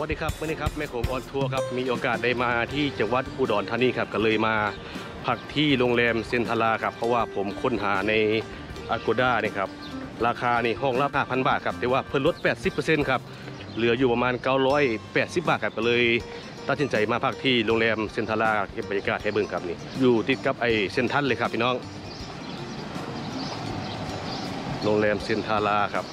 สวัสดีครับวันนี้ครับแม่โขง on tour ครับมีโอกาสได้มาที่จังหวัดอุดรธานีครับก็เลยมาพักที่โรงแรมเซนทาราครับเพราะว่าผมค้นหาใน Agoda เนี่ยครับราคานี่ห้องละ5,000 บาทครับแต่ว่าเพิ่นลด 80%ครับเหลืออยู่ประมาณ 980 บาทครับก็เลยตัดสินใจมาพักที่โรงแรมเซนทาราเก็บบรรยากาศให้เบิ่งครับนี่อยู่ติดกับไอเซ็นทรัลเลยครับพี่น้อง โรงแรมเซนทาราครับ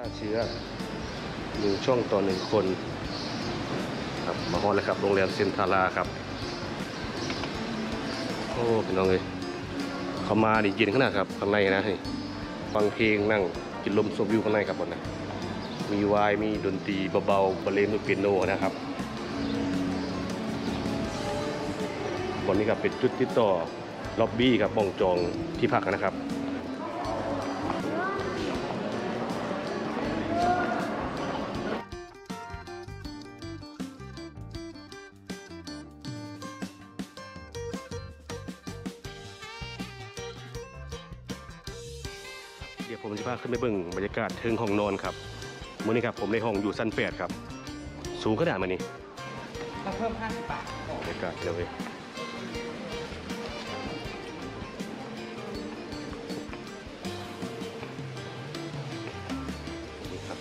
ฆ่าเชื้อหนึ่งช่องต่อหนึ่งคนครับมาฮอดแล้วครับโรงแรมเซนทาราครับ โอ้พี่น้องเลยเขามาดิเย็นขนาดครับข้างในนะนี่ฟังเพลงนั่งกินลมชมวิวข้างในครับบนนะมีไวน์มีดนตรีเบาๆบรรเลงด้วยเปียโนนะครับบนนี้ครับเป็นจุดติดต่อล็อบบี้ครับมองจองที่พักนะครับ เดี๋ยวผมจะพาขึ้นไปเบิ่งบรรยากาศเทิงห้องนอนครับมื้อนี้ครับผมในห้องอยู่ชั้นแปดครับ สูงขนาดมานี่มาเพิ่ม 50 บาทบรรยากาศเลยนี่ครับ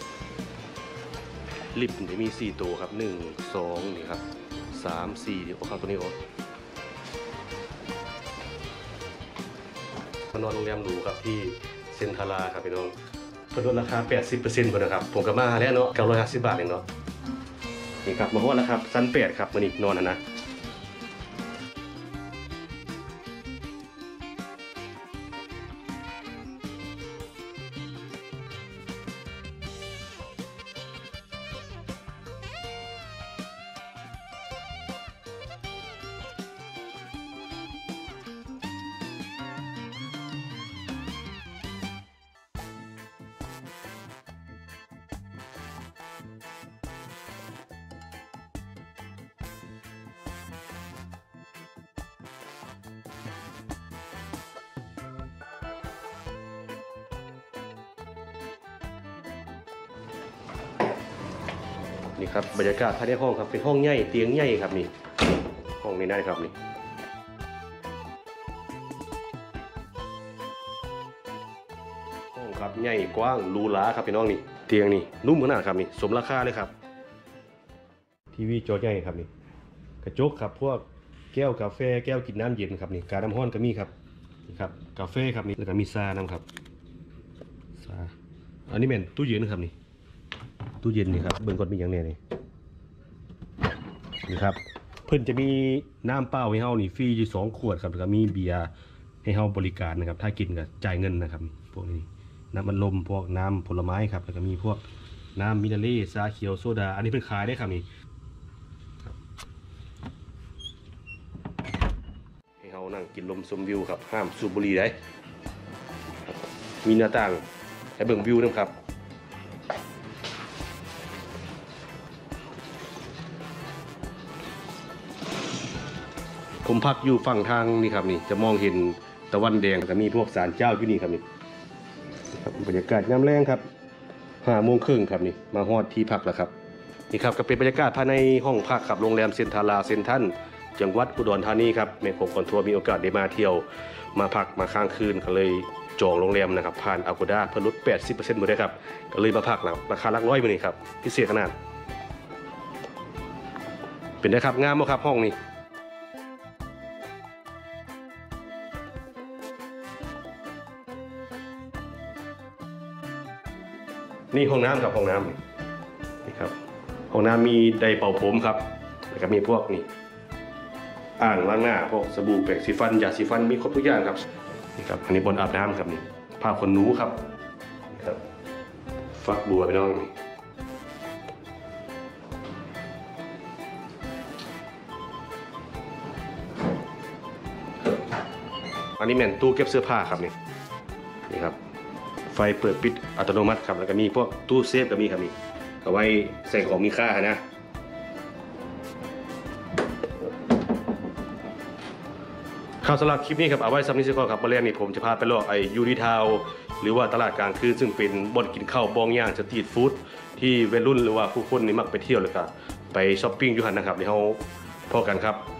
ลิฟต์จะมี 4 ตัวครับ 1 2 นี่ครับ 3 4เดี๋ยวเอาเข้าตัวนี้ออกมานอนโรงแรมหรูครับที่ เซนทาราครับพี่น้องเพิ่นลดราคา 80%พุ่นนะครับผมก็มาแล้วเนาะ950บาทเองเนาะนี่ครับมาฮอดแล้วครับชั้น8ครับมื้อนี้นอนนะนะ นี่ครับบรรยากาศภายในห้องครับเป็นห้องใหญ่เตียงใหญ่ครับนี่ห้องนี้ได้ครับนี่ห้องครับใหญ่กว้างรูหราครับพี่น้องนี่เตียงนี่นุ่มขนาดครับนี่สมราคาเลยครับ ทีวีจอใหญ่ครับนี่กระจกครับพวกแก้วกาแฟแก้วกินน้ำเย็นครับนี่การน้ำห้อนก็มีครับนี่ครับกาแฟครับนี่แล้วก็มีซาน้ำครับซาอันนี้เป็นตู้เย็นครับนี่ ตู้เย็นนี่ครับเบิ่งก่อนมีอย่างแน่นี่นี่ครับเพิ่นจะมีน้ำเปล่าให้เฮานี่ฟรีอยู่สองขวดครับแล้วก็มีเบียร์ให้เฮาบริการนะครับ ถ้ากินก็จ่ายเงินนะครับ พวกนี้น้ำมันลมพวกน้ำผลไม้ครับ แล้วก็มีพวกน้ำมิเนอรี่ชาเขียวโซดา อันนี้เพิ่นขายได้ครับนี่ครับให้เฮานั่งกินลมชมวิวครับห้ามสูบบุหรี่ได้มีหน้าต่างให้เบิ่งวิวนำครับ ผมพักอยู่ฝั่งทางนี่ครับนี่ จะมองเห็นตะวันแดงแล้วก็มีพวกศาลเจ้าอยู่นี่ครับนี่ครับบรรยากาศยามแลงครับห้าโมงครึ่งครับนี่มาฮอดที่พักแล้วครับนี่ครับก็เป็นบรรยากาศภายในห้องพักครับโรงแรมเซนทาราเซ็นทรัลจังหวัดอุดรธานีครับแม่โขง on tour มีโอกาสได้มาเที่ยว มาพักมาค้างคืนก็เลยจองโรงแรมนะครับผ่านอากูด้าเพิ่นลด 80%หมดเลยครับก็เลยมาพักแล้วราคาหลักร้อยมื้อนี้ครับพิเศษขนาด เป็นได้ครับงามบ่ครับห้องนี้ นี่ห้องน้ำครับห้องน้ำนี่ครับห้องน้ำมีไดเป่าผมครับแล้วก็มีพวกนี่อ่างล้างหน้าพวกสบู่แปรงสีฟันยาสีฟันมีครบทุกอย่างครับนี่ครับอันนี้บนอาบน้ำครับนี่ผ้าขนหนูครับนี่ครับฟักบัวพี่น้องนี่อันนี้แม่นตู้เก็บเสื้อผ้าครับนี่นี่ครับ ไฟเปิดปิดอัตโนมัติครับแล้วก็มีพวกตู้เซฟก็มีครับนี่เอาไว้ใส่ของมีค่านะครับสำหรับคลิปนี้ครับเอาไว้ซัมนิสก่อนครับมาเรียนนี่ผมจะพาไปลอกไอยูนิทาวหรือว่าตลาดกลางคืนซึ่งเป็นบ่อนกินข้าวบองย่างสตรีทฟู้ดที่วัยรุ่นหรือว่าผู้คนนี่มักไปเที่ยวเลยครับไปช้อปปิ้งอยู่หันนะครับเดี๋ยวเราพอกันครับ